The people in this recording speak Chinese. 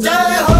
最后